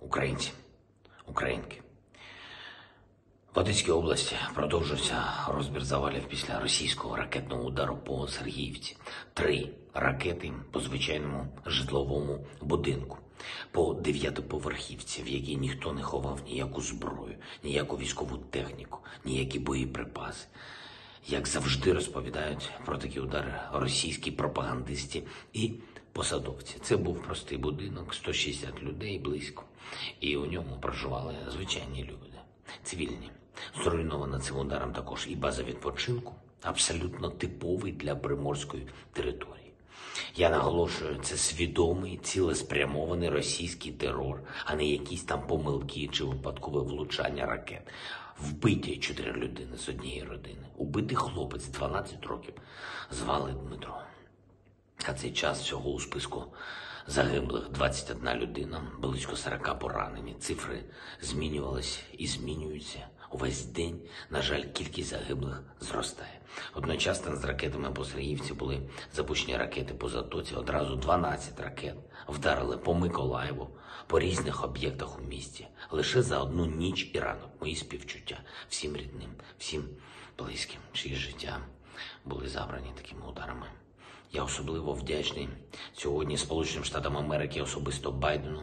українці, українки. В Одеській області продовжується розбір завалів після російського ракетного удару по Сергіївці. Три ракети по звичайному житловому будинку, по дев'ятиповерхівці, в якій ніхто не ховав ніяку зброю, ніяку військову техніку, ніякі боєприпаси. Як завжди розповідають про такі удари російські пропагандисти і посадовці. Це був простий будинок, 160 людей близько, і у ньому проживали звичайні люди, цивільні. Зруйнована цим ударом також і база відпочинку, абсолютно типовий для приморської території. Я наголошую, це свідомий, цілеспрямований російський терор, а не якісь там помилки чи випадкове влучання ракет. Вбиті чотири людини з однієї родини. Убитий хлопець 12 років звали Дмитро. А цей час всього у списку загиблих 21 людина, близько 40 поранені. Цифри змінювалися і змінюються. Увесь день, на жаль, кількість загиблих зростає. Одночасно з ракетами по Сергіївці були запущені ракети по Затоці. Одразу 12 ракет вдарили по Миколаєву, по різних об'єктах у місті. Лише за одну ніч і ранок мої співчуття всім рідним, всім близьким, чиї життя були забрані такими ударами. Я особливо вдячний сьогодні Сполученим Штатам Америки, особисто Байдену,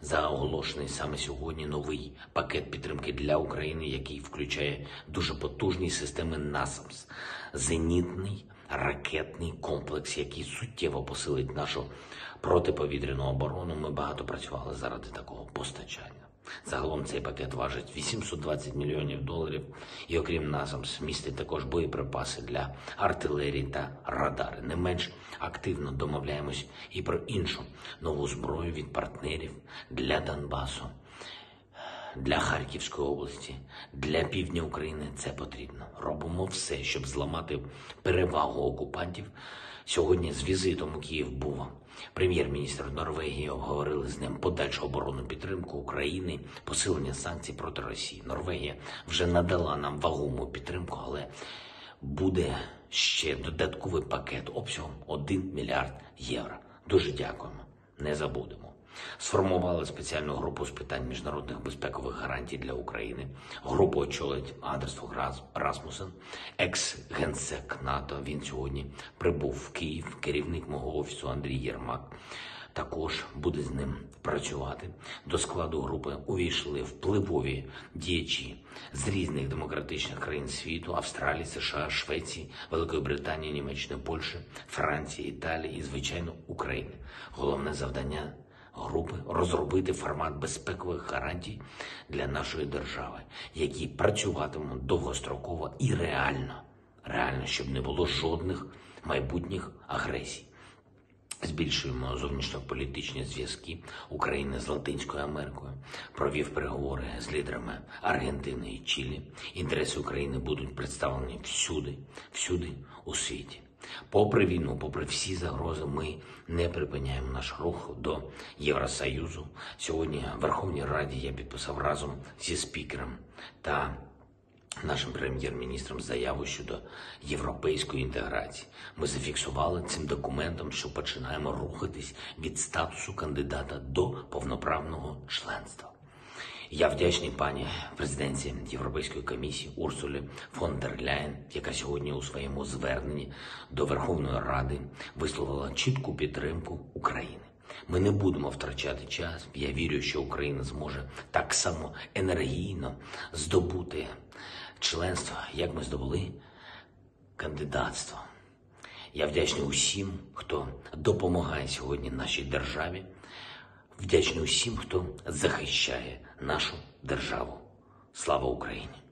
за оголошений саме сьогодні новий пакет підтримки для України, який включає дуже потужні системи НАСАМС, зенітний ракетний комплекс, який суттєво посилить нашу протиповітряну оборону. Ми багато працювали заради такого постачання. Загалом цей пакет важить 820 мільйонів доларів, і окрім НАСАМС, містить також боєприпаси для артилерії та радари. Не менш активно домовляємось і про іншу нову зброю від партнерів для Донбасу, для Харківської області, для півдня України. Це потрібно. Робимо все, щоб зламати перевагу окупантів. Сьогодні з візитом у Київ був прем'єр-міністр Норвегії. Обговорили з ним подальшу оборонну підтримку України, посилення санкцій проти Росії. Норвегія вже надала нам вагому підтримку, але буде ще додатковий пакет обсягом 1 мільярд євро. Дуже дякуємо. Не забудемо. Сформували спеціальну групу з питань міжнародних безпекових гарантій для України. Групу очолить Андерс Расмусен, екс-генсек НАТО. Він сьогодні прибув в Київ. Керівник мого офісу Андрій Єрмак також буде з ним працювати. До складу групи увійшли впливові діячі з різних демократичних країн світу: Австралії, США, Швеції, Великої Британії, Німеччини, Польщі, Франції, Італії і, звичайно, України. Головне завдання. Групи розробити формат безпекових гарантій для нашої держави, які працюватимуть довгостроково і реально, реально, щоб не було жодних майбутніх агресій. Збільшуємо зовнішньополітичні зв'язки України з Латинською Америкою. Провів переговори з лідерами Аргентини і Чилі. Інтереси України будуть представлені всюди, всюди у світі. Попри війну, попри всі загрози, ми не припиняємо наш рух до Євросоюзу. Сьогодні в Верховній Раді я підписав разом зі спікером та нашим прем'єр-міністром заяву щодо європейської інтеграції. Ми зафіксували цим документом, що починаємо рухатись від статусу кандидата до повноправного членства. Я вдячний пані президенці Європейської комісії Урсулі фон дер Ляєн, яка сьогодні у своєму зверненні до Верховної Ради висловила чітку підтримку України. Ми не будемо втрачати час. Я вірю, що Україна зможе так само енергійно здобути членство, як ми здобули кандидатство. Я вдячний усім, хто допомагає сьогодні нашій державі. Вдячний усім, хто захищає нашу державу. Слава Україні!